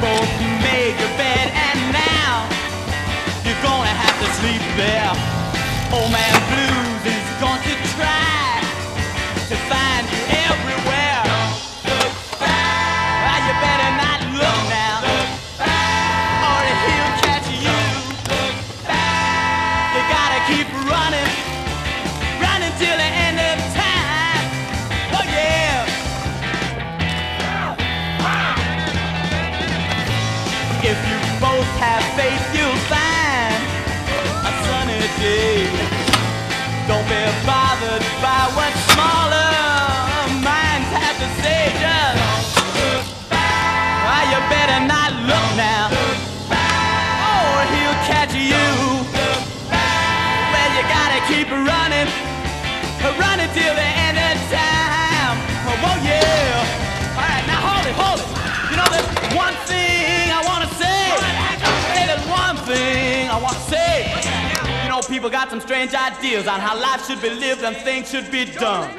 Both made your bed and now you're gonna have to sleep there. Old man Blues is going to try to find you everywhere. Look Well, you better not look now, or he'll catch you. Look back, You gotta keep running If you both have faith, you'll find a sunny day. Don't be bothered by what smaller minds have to say. Just, well, you better not look now, or he'll catch you. Well, you gotta keep running, running till I wanna say. You know, people got some strange ideas on how life should be lived and things should be done.